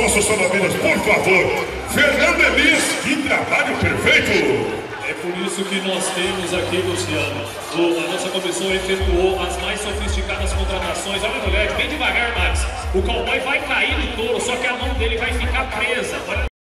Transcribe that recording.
nossos famílias, por favor. Fernando Elias, que trabalho perfeito! É por isso que nós temos aqui, Luciano, a nossa comissão efetuou as mais sofisticadas contratações. Olha, mulher, bem devagar, Max. O cowboy vai cair no touro, só que a mão dele vai ficar presa.